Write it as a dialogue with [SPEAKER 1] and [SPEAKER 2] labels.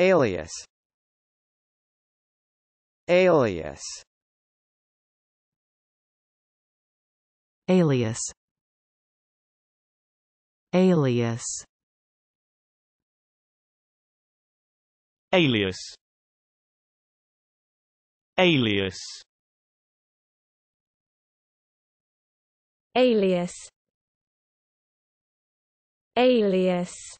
[SPEAKER 1] alias. Alias.
[SPEAKER 2] Alias. Alias.
[SPEAKER 3] Alias. Alias.
[SPEAKER 4] Alias. Alias.